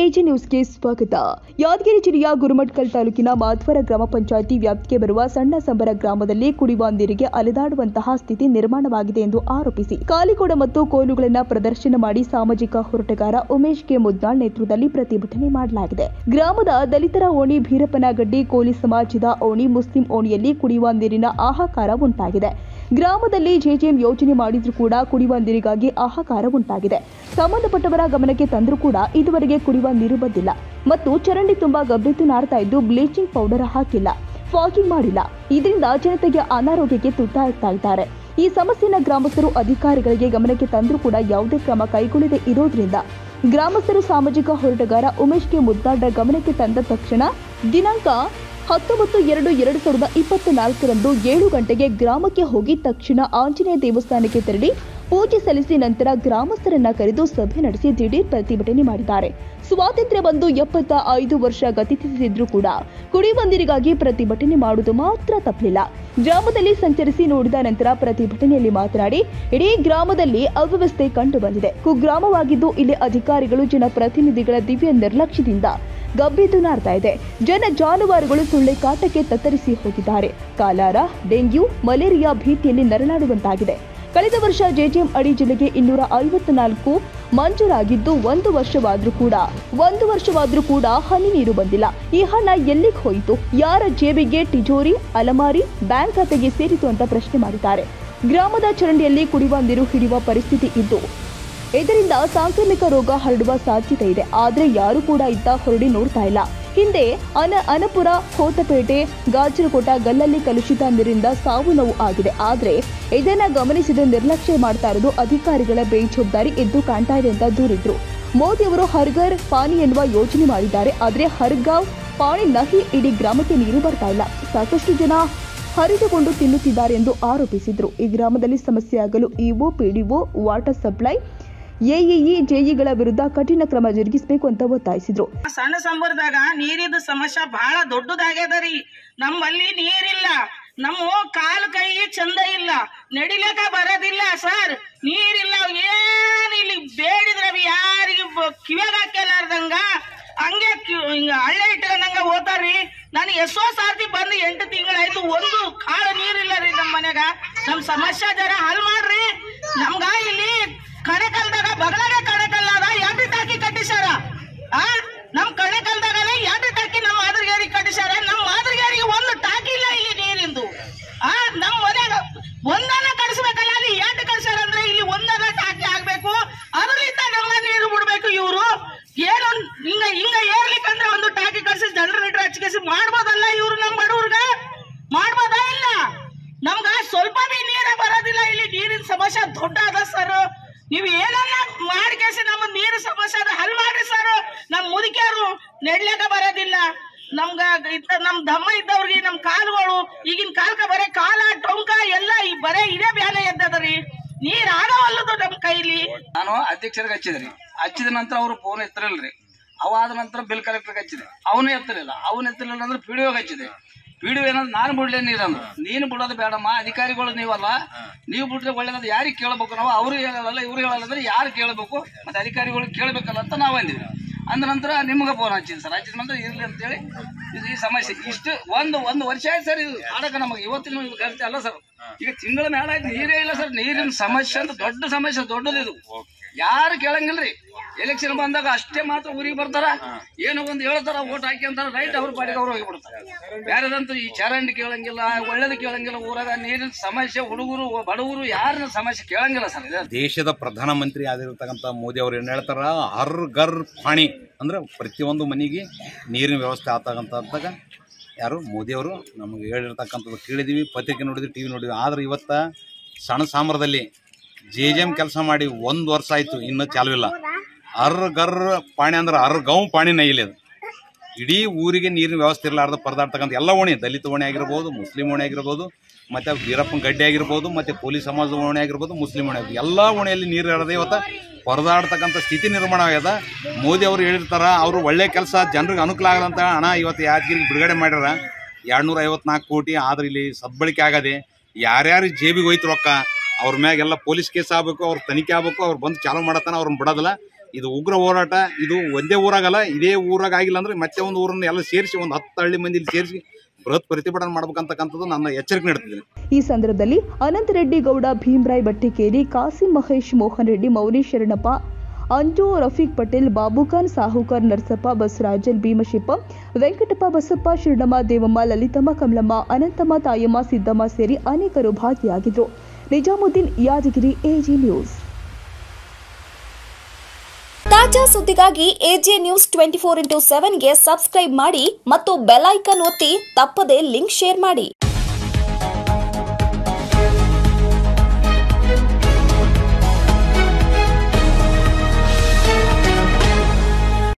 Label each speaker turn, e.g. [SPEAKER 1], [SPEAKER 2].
[SPEAKER 1] AG ನ್ಯೂಸ್ಗೆ ಸ್ವಾಗತ. ಯಾದಗಿರಿ ಜಿಲ್ಲೆಯ ಗುರುಮಟ್ಕಲ್ ತಾಲೂಕಿನ ಮಾಧ್ವರ ಗ್ರಾಮ ಪಂಚಾಯಿತಿ ವ್ಯಾಪ್ತಿಗೆ ಬರುವ ಸಣ್ಣ ಸಂಬರ ಗ್ರಾಮದಲ್ಲಿ ಕುಡಿಯುವ ನೀರಿಗೆ ಅಲೆದಾಡುವಂತಹ ಸ್ಥಿತಿ ನಿರ್ಮಾಣವಾಗಿದೆ ಎಂದು ಆರೋಪಿಸಿ ಕಾಲಿಕೋಡ ಮತ್ತು ಕೋಲುಗಳನ್ನು ಪ್ರದರ್ಶನ ಮಾಡಿ ಸಾಮಾಜಿಕ ಹೋರಾಟಗಾರ ಉಮೇಶ್ ಕೆ ಮುದ್ನಾಳ್ ನೇತೃತ್ವದಲ್ಲಿ ಪ್ರತಿಭಟನೆ ಮಾಡಲಾಗಿದೆ. ಗ್ರಾಮದ ದಲಿತರ ಓಣಿ ಭೀರಪ್ಪನಗಡ್ಡಿ ಕೋಲಿ ಸಮಾಜದ ಓಣಿ ಮುಸ್ಲಿಂ ಓಣಿಯಲ್ಲಿ ಕುಡಿಯುವ ನೀರಿನ ಆಹಾಕಾರ ಉಂಟಾಗಿದೆ. ಗ್ರಾಮದಲ್ಲಿ ಜೆಜೆಎಂ ಯೋಜನೆ ಮಾಡಿದ್ರೂ ಕೂಡ ಕುಡಿಯುವ ನೀರಿಗಾಗಿ ಆಹಾಕಾರ ಉಂಟಾಗಿದೆ. ಸಂಬಂಧಪಟ್ಟವರ ಗಮನಕ್ಕೆ ತಂದರೂ ಕೂಡ ಇದುವರೆಗೆ ಕುಡಿಯುವ ನೀರು ಬಂದಿಲ್ಲ ಮತ್ತು ಚರಂಡಿ ತುಂಬಾ ಗಬ್ಬೆತ್ತು ನಾರ್ತಾ ಇದ್ದು ಬ್ಲೀಚಿಂಗ್ ಪೌಡರ್ ಹಾಕಿಲ್ಲ. ಫಾಗಿಂಗ್ ಮಾಡಿಲ್ಲ. ಇದರಿಂದ ಜನತೆಗೆ ಅನಾರೋಗ್ಯಕ್ಕೆ ತುತ್ತಾಗ್ತಾ ಇದ್ದಾರೆ. ಈ ಸಮಸ್ಯೆನ ಗ್ರಾಮಸ್ಥರು ಅಧಿಕಾರಿಗಳಿಗೆ ಗಮನಕ್ಕೆ ತಂದರೂ ಕೂಡ ಯಾವುದೇ ಕ್ರಮ ಕೈಗೊಳ್ಳದೆ ಇರೋದ್ರಿಂದ ಗ್ರಾಮಸ್ಥರು ಸಾಮಾಜಿಕ ಹೋರಾಟಗಾರ ಉಮೇಶ್ ಕೆ ಗಮನಕ್ಕೆ ತಂದ ತಕ್ಷಣ ದಿನಾಂಕ ಹತ್ತೊಂಬತ್ತು ಎರಡು ಎರಡು ಸಾವಿರದ ಇಪ್ಪತ್ತ್ ನಾಲ್ಕರಂದು ಏಳು ಗಂಟೆಗೆ ಗ್ರಾಮಕ್ಕೆ ಹೋಗಿ ತಕ್ಷಣ ಆಂಜನೇಯ ದೇವಸ್ಥಾನಕ್ಕೆ ತೆರಳಿ ಪೂಜೆ ಸಲ್ಲಿಸಿ ನಂತರ ಗ್ರಾಮಸ್ಥರನ್ನ ಕರೆದು ಸಭೆ ನಡೆಸಿ ದಿಢೀರ್ ಪ್ರತಿಭಟನೆ ಮಾಡಿದ್ದಾರೆ. ಸ್ವಾತಂತ್ರ್ಯ ಬಂದು ಎಪ್ಪತ್ತ ಐದು ವರ್ಷ ಗತಿಸಿದ್ರೂ ಕೂಡ ಕುಡಿಯುವ ನೀರಿಗಾಗಿ ಪ್ರತಿಭಟನೆ ಮಾಡುವುದು ಮಾತ್ರ ತಪ್ಪಲಿಲ್ಲ ಗ್ರಾಮದಲ್ಲಿ ಸಂಚರಿಸಿ ನೋಡಿದ ನಂತರ ಪ್ರತಿಭಟನೆಯಲ್ಲಿ ಮಾತನಾಡಿ, ಇಡೀ ಗ್ರಾಮದಲ್ಲಿ ಅವ್ಯವಸ್ಥೆ ಕಂಡು ಬಂದಿದೆ ಕುಗ್ರಾಮವಾಗಿದ್ದು ಇಲ್ಲಿ ಅಧಿಕಾರಿಗಳು ಜನಪ್ರತಿನಿಧಿಗಳ ದಿವ್ಯ ನಿರ್ಲಕ್ಷ್ಯದಿಂದ ಗಬ್ಬೆದ್ದು ನಾರ್ತಾ ಇದೆ. ಜನ ಜಾನುವಾರುಗಳು ಸೊಳ್ಳೆ ಕಾಟಕ್ಕೆ ತತ್ತರಿಸಿ ಹೋಗಿದ್ದಾರೆ. ಕಾಲಾರ, ಡೆಂಗ್ಯೂ, ಮಲೇರಿಯಾ ಭೀತಿಯಲ್ಲಿ ನರಳಾಡುವಂತಾಗಿದೆ. ಕಳೆದ ವರ್ಷ ಜೆಟಿಎಂ ಅಡಿ ಜಿಲ್ಲೆಗೆ ಇನ್ನೂರ ಐವತ್ನಾಲ್ಕು ಮಂಜೂರಾಗಿದ್ದು ಒಂದು ವರ್ಷವಾದ್ರೂ ಕೂಡ, ಒಂದು ವರ್ಷವಾದ್ರೂ ಕೂಡ ಹನಿ ನೀರು ಬಂದಿಲ್ಲ. ಈ ಹಣ ಎಲ್ಲಿಗೆ ಹೋಯಿತು? ಯಾರ ಜೇಬಿಗೆ ಟಿಜೋರಿ ಅಲಮಾರಿ, ಬ್ಯಾಂಕ್ ಖಾತೆಗೆ ಸೇರಿತು ಅಂತ ಪ್ರಶ್ನೆ ಮಾಡಿದ್ದಾರೆ. ಗ್ರಾಮದ ಚರಂಡಿಯಲ್ಲಿ ಕುಡಿಯುವ ನೀರು ಹಿಡಿಯುವ ಪರಿಸ್ಥಿತಿ ಇದ್ದು, ಇದರಿಂದ ಸಾಂಕ್ರಾಮಿಕ ರೋಗ ಹರಡುವ ಸಾಧ್ಯತೆ ಇದೆ. ಆದರೆ ಯಾರು ಕೂಡ ಇದ್ದ ಹೊರಡಿ ನೋಡ್ತಾ ಇಲ್ಲ. ಹಿಂದೆ ಅನ ಅನಪುರ, ಕೋತಪೇಟೆ, ಗಾಜರಕೋಟ ಗಲ್ಲಲ್ಲಿ ಕಲುಷಿತ ನೀರಿಂದ ಸಾವು ನೋವು ಆಗಿದೆ. ಆದರೆ ಇದನ್ನ ಗಮನಿಸದೆ ನಿರ್ಲಕ್ಷ್ಯ ಮಾಡ್ತಾ ಇರೋದು ಅಧಿಕಾರಿಗಳ ಬೇಜವಾಬ್ದಾರಿ ಎದ್ದು ಕಾಣ್ತಾ ಇದೆ ಅಂತ ದೂರಿದ್ರು. ಮೋದಿ ಅವರು ಹರ್ಗರ್ ಪಾನಿ ಎನ್ನುವ ಯೋಜನೆ ಮಾಡಿದ್ದಾರೆ. ಆದರೆ ಹರ್ಗಾವ್ ಪಾಣಿ ನಹಿ ಇಡೀ ಗ್ರಾಮಕ್ಕೆ ನೀರು ಬರ್ತಾ ಇಲ್ಲ. ಸಾಕಷ್ಟು ಜನ ಹರಿದುಕೊಂಡು ತಿನ್ನುತ್ತಿದ್ದಾರೆ ಎಂದು ಆರೋಪಿಸಿದ್ರು. ಈ ಗ್ರಾಮದಲ್ಲಿ ಸಮಸ್ಯೆ ಆಗಲು EO, PDO, water supply AEE ಜೆಇಗಳ ವಿರುದ್ಧ ಕಠಿಣ ಕ್ರಮ ಜರುಗಿಸಬೇಕು ಅಂತ ಒತ್ತಾಯಿಸಿದ್ರು.
[SPEAKER 2] ಸಣ್ಣ ಸಂಬರದಾಗ ನೀರಿನ ಸಮಸ್ಯೆ ಬಹಳ ದೊಡ್ಡದಾಗ್ಯದ ರೀ ನಮ್ಮಲ್ಲಿ ನೀರಿಲ್ಲ. ನಮ್ಮ ಕಾಲು ಕೈ ಚಂದ ಇಲ್ಲ. ನಡಿಲಕ ಬರೋದಿಲ್ಲ ಸರ್. ನೀರಿಲ್ಲ, ಏನ್ ಇಲ್ಲಿ ಬೇಡಿದ್ರ ಯಾರಿಗೆ ಕಿವ್ಯಾಗ ಹಾಕಲಾರ್ದಂಗ ಹಂಗೆ ಹಳ್ಳೆ ಇಟ್ಕೊಂಡಂಗ ಓದ್ತಾರ್ರಿ. ನಾನು ಎಷ್ಟೋ ಸಾರ್ತಿ ಬಂದು ಎಂಟು ತಿಂಗಳಾಯ್ತು ಒಂದು ಕಾಳು ನೀರಿಲ್ಲ ರೀ ನಮ್ಮ ಮನ್ಯಾಗ. ನಮ್ ಸಮಸ್ಯೆ ಜರ ಹಲ್ ಮಾಡ್ರಿ. ನಮ್ಗ ಇಲ್ಲಿ ಕಣಕಲ್ದಾಗ ಬಗಲಾಗ ಕಣಕಲ್ ಅದ ಎರಡು ಟಾಕಿ ಕಟ್ಟಿಸ್ಯಾರ ಆ? ನಮ್ ಕಣಕಲ್ದಾಗನೇ ಎರಡು ಟಾಕಿ ನಮ್ಮ ಮಾದರಿಗಾರಿಗೆ ಕಟ್ಟಿಸ್ಯಾರ ನಮ್ಮ ಮಾದರಿಗಾರಿಗೆ ಒಂದು ಟಾಕಿ ಇಲ್ಲ ಇಲ್ಲಿ ನೀರಿಂದು. ಆ? ನಮ್ ಮನೆಯಾಗ ಒಂದನ ಕಡಿಸ್ಬೇಕಲ್ಲ ಅಲ್ಲಿ ಎರಡು ಕಡಿಸ್ಯಾರ ಅಂದ್ರೆ ಇಲ್ಲಿ ಒಂದನ ಟಾಕಿ ಆಗ್ಬೇಕು. ಅದರಿಂದ ನಮ್ಮ ನೀರು ಬಿಡ್ಬೇಕು ಇವರು. ಏನು, ಹಿಂಗ ಹಿಂಗ ಏರ್ಲಿಕ್ಕಂದ್ರೆ ಒಂದು ಟಾಕಿ ಕಳ್ಸಿ ಜನರೇಟರ್ ಹಚ್ಚಿಸಿ ಮಾಡ್ಬೋದಲ್ಲ ಇವ್ರು ನಮ್ಮ ಬಡವ್ರಗ? ಮಾಡ್ಬೋದಾ ಇಲ್ಲ? ನಮ್ಗ ಸ್ವಲ್ಪ ಬಿ ನೀರ ಬರೋದಿಲ್ಲ, ಇಲ್ಲಿ ನೀರಿನ ಸಮಸ್ಯೆ ದೊಡ್ಡ ಅದ ಸರ್ ನೀವ್ ಏನನ್ನ ಮಾಡ್ಕೇಸಿ ನಮ್ಮ ನೀರು ಸಮಸ್ಯೆ ಅದ ಹಲ್ ಮಾಡ್ರಿ ಸರ್ ನಮ್ ನೆಡ್ಲಿಕ್ಕ ಬರೋದಿಲ್ಲ. ನಮ್ಗ ನಮ್ ದಮ್ಮ ಇದ್ದವ್ರಿಗೆ ನಮ್ ಕಾಲುಗಳು, ಈಗಿನ ಕಾಲಕ್ಕೆ ಬರೇ ಕಾಲ, ಟೊಂಕ ಎಲ್ಲ ಈ ಬರೇ ಇದೇ ಬ್ಯಾನೆ ಎದ್ದದ್ರಿ. ನೀರ್ ಆಗವಲ್ಲದು ನಮ್ ಕೈಲಿ.
[SPEAKER 3] ನಾನು ಅಧ್ಯಕ್ಷರಿಗೆ ಹಚ್ಚಿದ್ರಿ. ಹಚ್ಚಿದ ನಂತರ ಅವರು ಫೋನ್ ಎತ್ತಿರಲ್ರಿ ಅವಾದ ನಂತರ ಬಿಲ್ ಕಲೆಕ್ಟರ್ ಹಚ್ಚಿದೆ. ಅವನು ಎತ್ತಲಿಲ್ಲ. ಅವನು ಎತ್ತಲಿಲ್ಲ ಅಂದ್ರೆ ಪಿ ಡಿ ಹಚ್ಚಿದೆ. ಪಿ ಡಿ ಏನಂದ್ರೆ ನಾನು ಬಿಡ್ಲೇ ನೀರಂದ್ರು ನೀನು ಬಿಡೋದು ಬೇಡಮ್ಮ, ಅಧಿಕಾರಿಗಳು ನೀವಲ್ಲ. ನೀವು ಬಿಟ್ರೆ ಒಳ್ಳೇದು ಯಾರಿಗೆ ಕೇಳಬೇಕು ನಾವು? ಅವರು ಹೇಳಲ್ಲ, ಇವ್ರು ಹೇಳಲ್ಲ ಅಂದ್ರೆ ಯಾರು ಕೇಳಬೇಕು? ಮತ್ತೆ ಅಧಿಕಾರಿಗಳು ಕೇಳಬೇಕಲ್ಲ ಅಂತ ನಾವು ಅಂದಿದ್ವಿ ಅಂದ ನಂತರ ನಿಮ್ಗೆ ಫೋನ್ ಹಚ್ಚಿದ್ವಿ ಸರ್ ಹಚ್ಚಿದ ನಂತರ ಇರಲಿ ಅಂತೇಳಿ ಇದು ಈ ಸಮಸ್ಯೆ. ಇಷ್ಟು ಒಂದು ಒಂದು ವರ್ಷ ಆಯ್ತು ಸರ್ ಇದು ಆಡಕ್ಕೆ ನಮಗೆ. ಇವತ್ತಿನ ಇದು ಖರ್ಚು ಅಲ್ಲ ಸರ್ ಈಗ ತಿಂಗಳ ಮೇಲೆ ಆಯ್ತು ನೀರೇ ಇಲ್ಲ ಸರ್ ನೀರಿನ ಸಮಸ್ಯೆ ಅಂತ ದೊಡ್ಡ ಸಮಸ್ಯೆ ದೊಡ್ಡದಿದು. ಇದು ಯಾರು ಕೇಳಂಗಿಲ್ರಿ? ಎಲೆಕ್ಷನ್ ಬಂದಾಗ ಅಷ್ಟೇ ಮಾತ್ರ ಊರಿಗೆ ಬರ್ತಾರ. ಏನೋ ಒಂದು ಹೇಳ್ತಾರ ಓಟ್ ಹಾಕಿ ಅಂತಾರ ರೈಟ್ ಅವ್ರ ಪಾಡಿಗೆ ಅವ್ರು ಹೋಗಿಬಿಡ್ತಾರೆ. ಬೇರೆದಂತೂ ಈ ಚರಂಡಿ ಕೇಳಂಗಿಲ್ಲ ಒಳ್ಳೇದು ಕೇಳಂಗಿಲ್ಲ ಊರಾಗ ನೀರಿನ ಸಮಸ್ಯೆ ಹುಡುಗರು ಬಡವರು ಯಾರನ್ನ ಸಮಸ್ಯೆ ಕೇಳಂಗಿಲ್ಲ ಸರ್
[SPEAKER 4] ದೇಶದ ಪ್ರಧಾನಮಂತ್ರಿ ಆಗಿರ್ತಕ್ಕಂಥ ಮೋದಿ ಅವ್ರು ಏನು ಹೇಳ್ತಾರ? ಹರ್ ಗರ್ ಪಾಣಿ ಅಂದ್ರೆ ಪ್ರತಿಯೊಂದು ಮನೆಗೆ ನೀರಿನ ವ್ಯವಸ್ಥೆ ಆಗ್ತಕ್ಕಂಥದ್ದಾಗ ಯಾರು? ಮೋದಿ ಅವರು ನಮಗೆ ಹೇಳಿರ್ತಕ್ಕಂಥದ್ದು ಕೇಳಿದೀವಿ ಪತ್ರಿಕೆ ನೋಡಿದ್ವಿ ಟಿ ವಿ ನೋಡಿದ್ವಿ. ಆದ್ರೆ ಇವತ್ತು ಸಣ್ಣ ಸಾಮ್ರದಲ್ಲಿ ಜೆ ಜೆ ಎಂ ಕೆಲಸ ಮಾಡಿ ಒಂದು ವರ್ಷ ಆಯಿತು, ಇನ್ನು ಚಾಲು ಇಲ್ಲ. ಅರ್ ಗರ್ ಪಾಣಿ ಅಂದ್ರೆ ಅರ್ ಗೌ ಪಾಣಿ ನೈಲಿ ಅದು ಇಡೀ ಊರಿಗೆ ನೀರಿನ ವ್ಯವಸ್ಥೆ ಇರಲಾರ್ದ ಪರದಾಡ್ತಕ್ಕಂಥ ಎಲ್ಲ ಓಣಿ, ದಲಿತ ಓಣಿ ಆಗಿರ್ಬೋದು, ಮುಸ್ಲಿಂ ಓಣಿ ಆಗಿರ್ಬೋದು, ಮತ್ತು ವೀರಪ್ಪನ ಗಡ್ಡೆ ಆಗಿರ್ಬೋದು, ಮತ್ತು ಪೊಲೀಸ್ ಸಮಾಜದ ಓಣಿ ಆಗಿರ್ಬೋದು, ಮುಸ್ಲಿಂ ಓಣಿ ಆಗಿರ್ಬೋದು. ಎಲ್ಲ ಓಣಿಯಲ್ಲಿ ನೀರು ಇರೋದೇ ಇವತ್ತು ಪರದಾಡ್ತಕ್ಕಂಥ ಸ್ಥಿತಿ ನಿರ್ಮಾಣ ಆಗ್ಯದ. ಮೋದಿ ಅವರು ಹೇಳಿರ್ತಾರೆ, ಅವರು ಒಳ್ಳೆ ಕೆಲಸ, ಜನರಿಗೆ ಅನುಕೂಲ ಆಗದಂತ ಹಣ ಇವತ್ತು ಯಾದಗಿರಿಗೆ ಬಿಡುಗಡೆ ಮಾಡ್ಯಾರ. ಎರಡ್ನೂರ ಐವತ್ನಾಲ್ಕು ಕೋಟಿ ಆದ್ರೆ ಇಲ್ಲಿ ಸದ್ಬಳಕೆ ಆಗದೆ, ಯಾರ್ಯಾರು ಜೇಬಿಗೆ ಹೋಯ್ತು ರೊಕ್ಕ ಅವ್ರ ಮ್ಯಾಗೆಲ್ಲ ಪೊಲೀಸ್ ಕೇಸ್ ಆಗ್ಬೇಕು, ಅವ್ರ ತನಿಖೆ ಆಗ್ಬೇಕು, ಅವ್ರು ಬಂದು ಚಾಲು ಮಾಡತ್ತಾನ ಅವ್ರನ್ನ ಬಿಡೋದಿಲ್ಲ. ಇದು ಉಗ್ರ ಹೋರಾಟ, ಇದು ಒಂದೇ ಊರಾಗಲ್ಲ, ಇದೇ ಊರಾಗ ಆಗಿಲ್ಲ ಅಂದ್ರೆ ಮತ್ತೆ ಒಂದು ಊರನ್ನು ಎಲ್ಲ ಸೇರಿಸಿ, ಒಂದು ಹತ್ತು ಹಳ್ಳಿ ಮಂದಿ ಸೇರಿಸಿ ಬೃಹತ್ ಪ್ರತಿಭಟನೆ ಮಾಡ್ಬೇಕಂತಕ್ಕಂಥದ್ದು ನನ್ನ ಎಚ್ಚರಿಕೆ ನೀಡ್ತಿದ್ದೀನಿ
[SPEAKER 1] ಈ ಸಂದರ್ಭದಲ್ಲಿ ಅನಂತ ರೆಡ್ಡಿ ಗೌಡ, ಭೀಮರಾಯ್ ಬಟ್ಟಿಕೇರಿ ಕಾಸಿಂ ಮಹೇಶ್ ಮೋಹನ್ ರೆಡ್ಡಿ ಮೌನಿ ಶರಣಪ್ಪ, ಅಂಜು ರಫೀಕ್ ಪಟೇಲ್ ಬಾಬುಖಾನ್ ಸಾಹುಕಾರ್, ನರಸಪ್ಪ ಬಸವರಾಜನ್ ಭೀಮಶಿಪ್ಪ, ವೆಂಕಟಪ್ಪ ಬಸಪ್ಪ ಶಿರಣಮ್ಮ ದೇವಮ್ಮ, ಲಲಿತಮ್ಮ, ಕಮಲಮ್ಮ, ಅನಂತಮ್ಮ, ತಾಯಮ್ಮ, ಸಿದ್ದಮ್ಮ ಸೇರಿ ಅನೇಕರು ಭಾಗಿಯಾಗಿದ್ದರು ನಿಜಾಮುದ್ದೀನ್ ಯಾದಗಿರಿ ಎಜಿ ನ್ಯೂಸ್
[SPEAKER 5] ತಾಜಾ ಸುದ್ದಿಗಾಗಿ AJ news twenty four into ಸೆವೆನ್ಗೆ subscribe ಮಾಡಿ ಮತ್ತು ಬೆಲ್ ಐಕನ್ ಒತ್ತಿ ತಪ್ಪದೇ ಲಿಂಕ್ ಶೇರ್ ಮಾಡಿ.